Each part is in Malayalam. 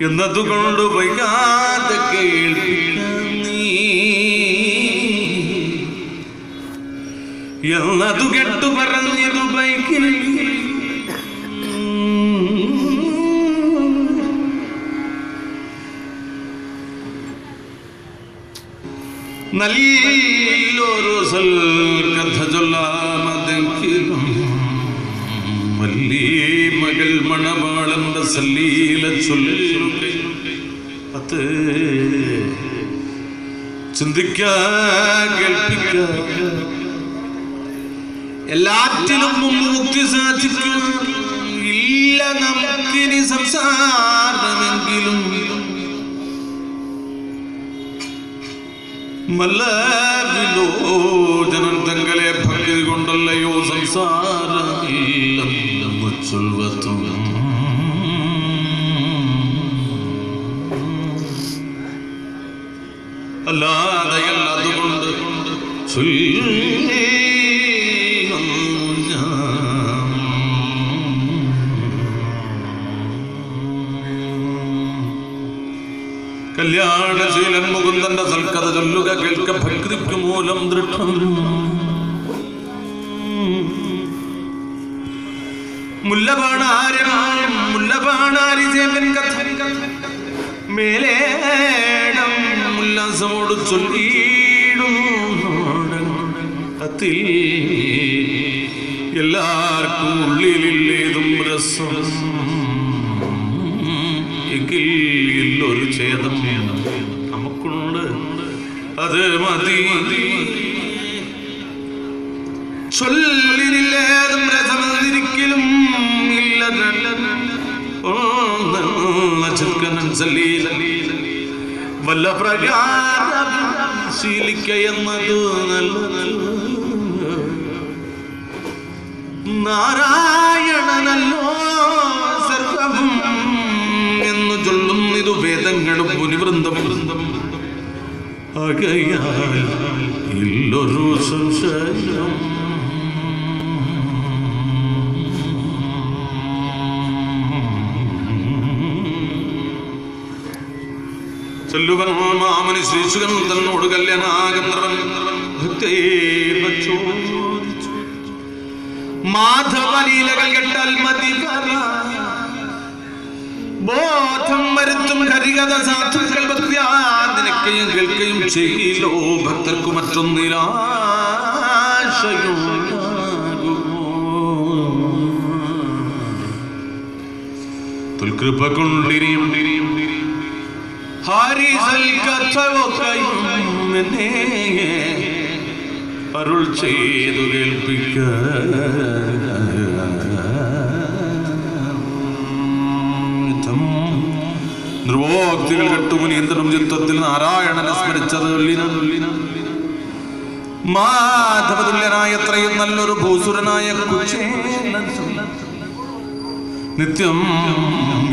എന്നതുകൊണ്ട് കേൾപ്പിക്കാൻ നീ എന്നതു കേട്ടു പറഞ്ഞിരുന്നു ബൈക്കിൽ. നല്ലൊരു സൽ കഥ ചൊല്ലാമതെങ്കിലും മകൾ മണവാളന്റെ സല്ലീല ചൊല്ലുക അത് ചിന്തിക്കാ കേൾപ്പിക്ക എല്ലാറ്റിലും മുക്തി സാധിക്കും. ഇല്ല നമുക്കിനി സംസാരമെങ്കിലും. മല്ലവിലോചനൻ തങ്ങളെ ഭക്തി കൊണ്ടല്ലയോ സംസാരമില്ലെന്ന് അതുകൊണ്ട് കല്യാണശീലൻ മുകുന്ദന്റെ സൽക്കഥ ചൊല്ലുക കേൾക്ക ഭക്തിക്ക് മൂലം ദൃഢം. മുല്ലപാണാരി ഉല്ലാസമോട് ചൊല്ലിയിടും അത്തിൽ എല്ലാവർക്കും ഉള്ളിലില്ലേതും രസം. എങ്കിൽ ഒരു ഛേദം നമുക്കുണ്ട്. അത് മതി. ചൊല്ലിനില്ലേതും രസമതിരിക്കലും ഇല്ല ചെറുക്കനൻ സല്ലീല വല്ല പ്രകാരം ശീലിക്കയെന്നത് നല്ല നാരായണനല്ലോ സർവം എന്ന് ചൊല്ലും ഇത് വേദങ്ങളും വൃന്ദം അകയാൽ ഇല്ലൊരു സംശയം. ചൊല്ലുവൻ മാമനി ശ്രീശുകൻ തന്നോട് ചോദിച്ചു മാധവലീലകൾ കെട്ടാൽ മതി. ബോധം വരുത്തും ഹരികഥ സാധുക്കൾ നിനക്കെയും കേൾക്കുകയും ചെയ്യോ ഭക്തർക്ക് മറ്റൊന്നിലാശയോ തുൽകൃപ കൊണ്ടിരിയും ഹാരിസൽ എന്നെ അരുൾ ചെയ്തു കേൾപ്പിക്ക നിർവോക്തികൾ കെട്ടുമു നിയന്ത്രണം ചിത്തത്തിൽ നാരായണനെ സ്മരിച്ചത് മാധവതുല്യനായ എത്രയും നല്ലൊരു ഭൂസുരനായ കുചേലൻ. നിത്യം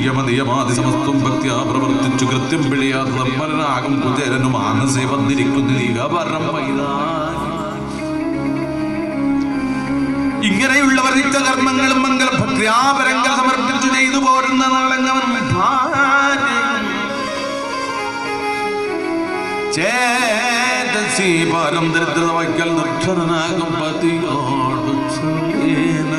യമനിയമാതി സമസ്തം ഭക്തിയാ പ്രവർത്തിച്ചു. കൃത്യം പിഴയാതെ നിർമ്മലനാകും കുചേരനും മാനസേ വന്നിരിക്കുന്ന. ഇങ്ങനെയുള്ളവർ നിത്യകർമ്മങ്ങളും മംഗളഭക്തിയാപരങ്ങൾ സമർപ്പിച്ചു ചെയ്തു പോരുന്ന നളങ്ങവൻ ചേതസി പാരം ദരിദ്രത വയ്ക്കൽ നിർദ്ധനാകും പതിയോട് ചൊല്ലിന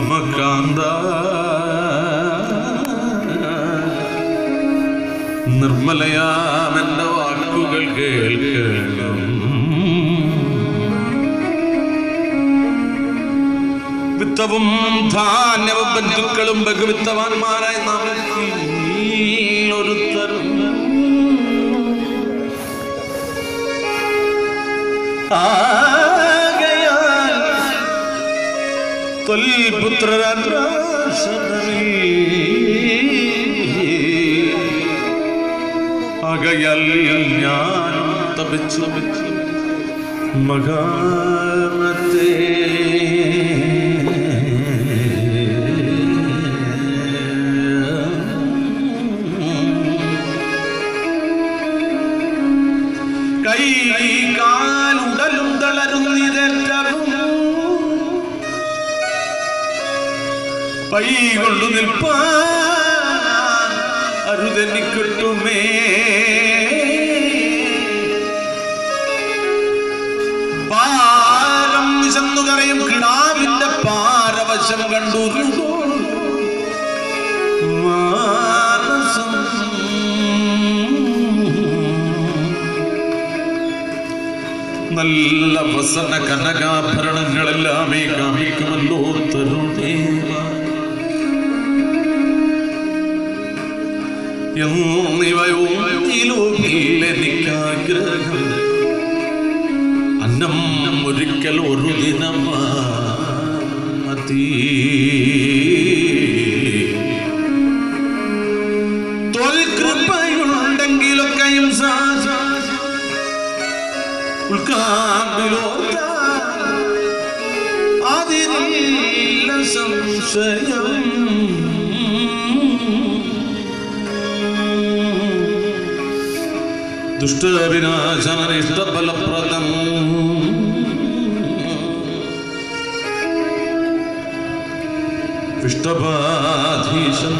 മമ നിർമ്മലയാമെന്ന വാക്കുകൾ കേൾക്കണം വിത്തവും ധാന്യവും ബന്ധുക്കളും ബഹുവിത്തവാന്മാരായി നാം തരം ആകയാൽ അകയൽ ഞാൻ തപിച്ചു. മകാമത്തെ കൈ കാലുടലും തളരുന്നിതെറ്റവും പൈ കൊണ്ടു നിൽപ്പാൻ അരുതെനിക്കിട്ടുമേ പാലം വിശന്നു കറയും കിടാവിന്റെ പാരവശം കണ്ടു. മാനസം. നല്ല വസന കനകാഭരണങ്ങളെല്ലാമേ കാമിക്കുമല്ലോ തരുണേ. എന്നിവയൊന്നിലെനിക്കാഗ്രഹം അന്നം ഒരിക്കൽ ഒരു ദിനം മതി തോൽകൃപയുണ്ടെങ്കിലൊക്കെയും ഉൾക്കാമ്പിലോർത്ത അതിനില്ല ദുഷ്ടവിനാശന ഇഷ്ടഫലപ്രദം വിഷ്ടപാധീശം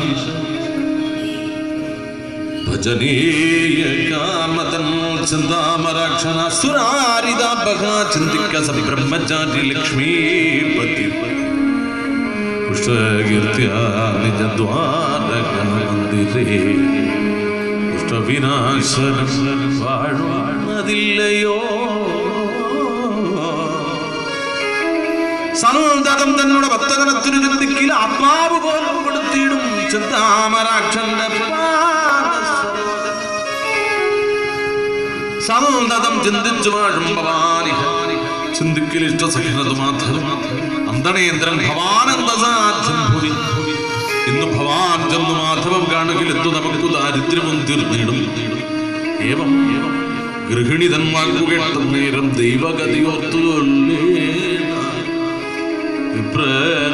ഭജനീയ കാമതൻ ചിന്താമരാക്ഷണ സുരാരിതാപക ചിന്തിക്ക സബ്രഹ്മചാരി ലക്ഷ്മീപതി പുഷ്ടകീർത്യ നിജദ്വാരക മന്ദിരേ പുഷ്ടവിനാശനം വാഴുന്നതില്ലയോ? സന്തതം തന്നോട് ഭക്തജനത്തിനു ചിന്തിക്കിൽ ആത്മാവ് പോലും കൊടുത്തിടും ചിന്താമരാക്ഷന്റെ. സന്തതം ചിന്തിച്ചു വാഴും ഭവാനി. ചിന്തിക്കൽ ഇഷ്ടസഹിഷ്ണുത മാത്രം. അന്തണേന്ദ്രൻ ഭവാനന്ദ സാധ്യം ഇന്ന് ഭവാൻ ചെന്ന് മാധവം കാണുകിൽ എന്തു നമുക്ക് ദാരിദ്ര്യവും തീർന്നിടും. ഏവം ഗൃഹിണിതൻ വാക്കുകേട്ട നേരം ദൈവഗതിയോർത്തുകൊള്ളേ വിപ്രനും